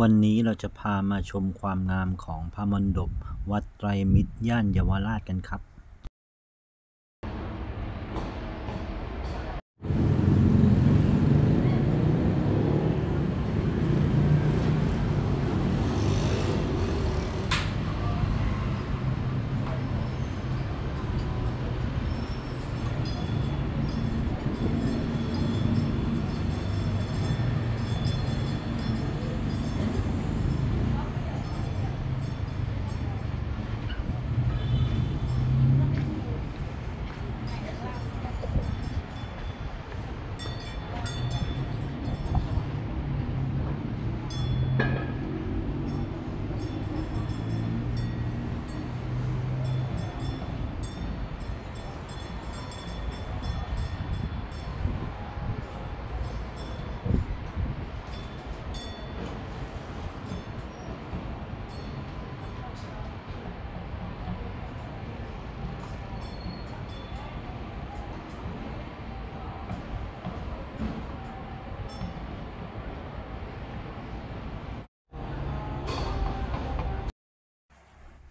วันนี้เราจะพามาชมความงามของพระมณฑปวัดไตรมิตรย่านเยาวราชกันครับ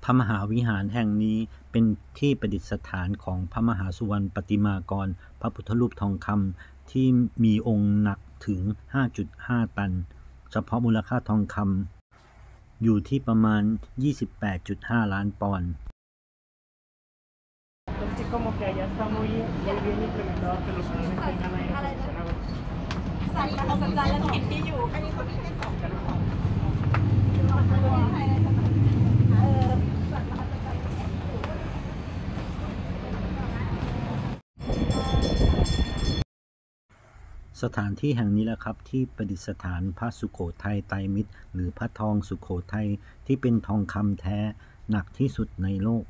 ระมหาวิหารแห่งนี้เป็นที่ประดิษฐานของพระมหาสุวรรณปฏิมากร พระพุทธรูปทองคำที่มีองค์หนักถึง 5.5 ตัน เฉพาะมูลค่าทองคำอยู่ที่ประมาณ 28.5 ล้านปอนด์ como que allá está muy, muy bien implementado que los aviones tengan aire acondicionado. สั่นมหัศจรรย์และเห็นที่อยู่อันนี้เขามีให้สองกันของเออสั่นมหัศจรรย์ สถานที่แห่งนี้แหละครับที่ประดิษฐานพระสุโขทัยไตรมิตร หรือพระทองสุโขทัยที่เป็นทองคำแท้หนักที่สุดในโลก